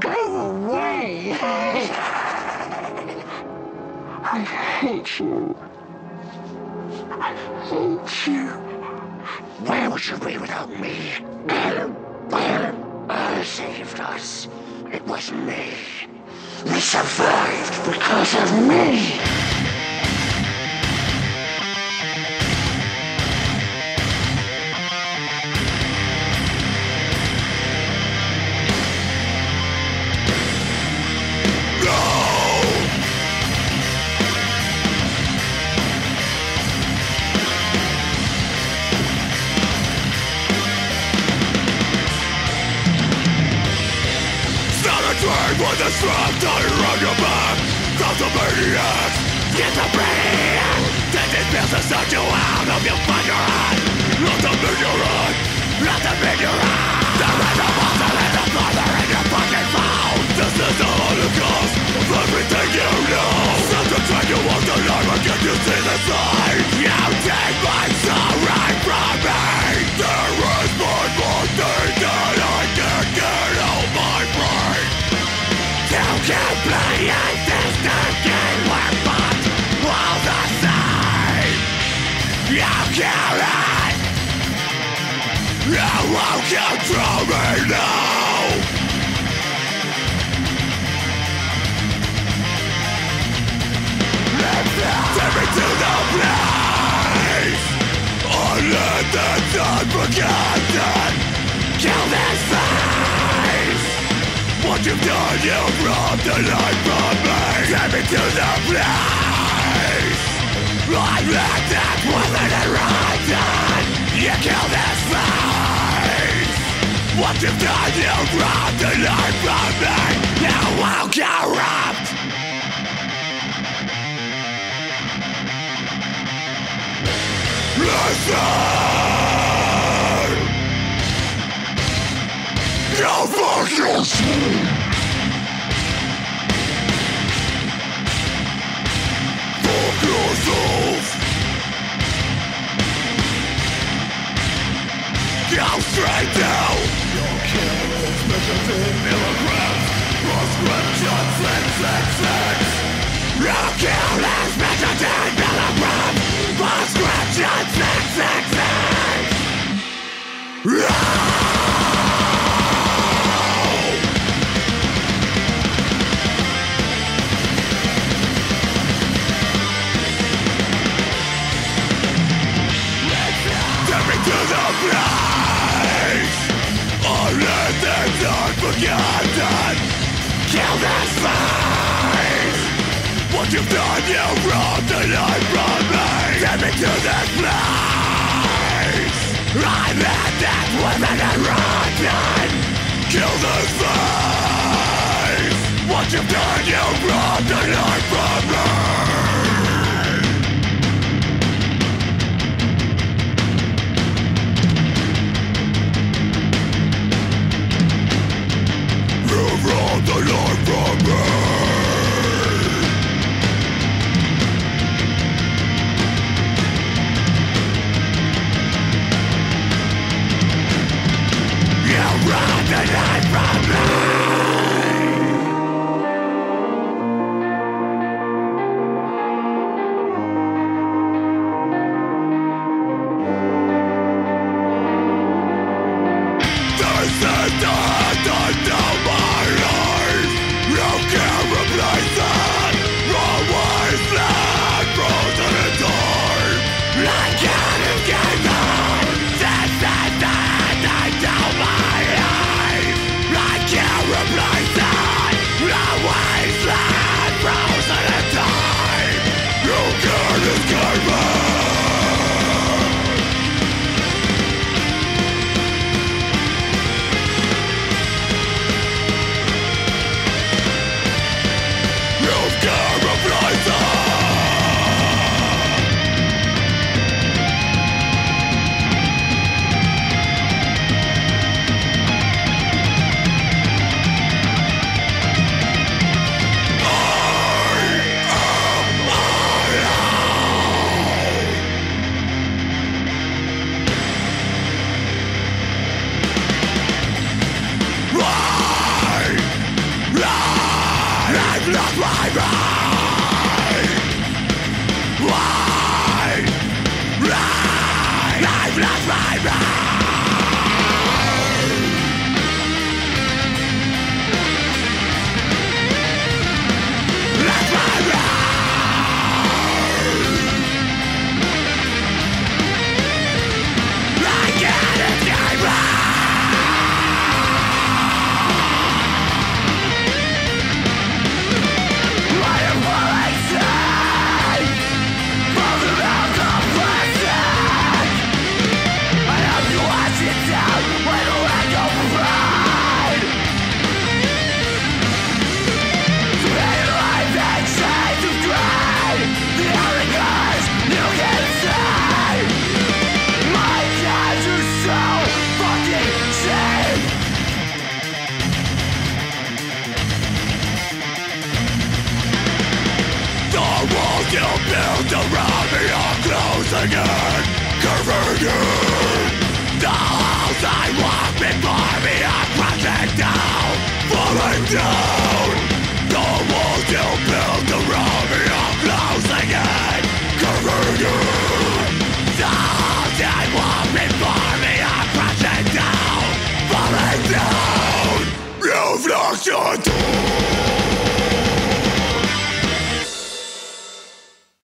Go away! I hate you. I hate you. Where would you be without me? I saved us. It was me. We survived because of me! The strap tied around your back From the maniacs Schizophrenia This is business that you out of your find your head Let them in your You won't control me now What you've done, you've robbed the life from me. Take me to the place. Unlit and wasn't it rotten You kill this face. What you've done, you've robbed the life from me. You won't get robbed. Listen! 殺す unforgotten Kill this face What you've done, you robbed the life from me Take me to this place. I'm in death within a rotten Kill this face What you've done, you robbed the life from me crumbling in, curving in. The walls I walk before me are crashing down, falling down. The walls you built around me are closing in, curving in. The walls I walk before me are crashing down, falling down. You've lost your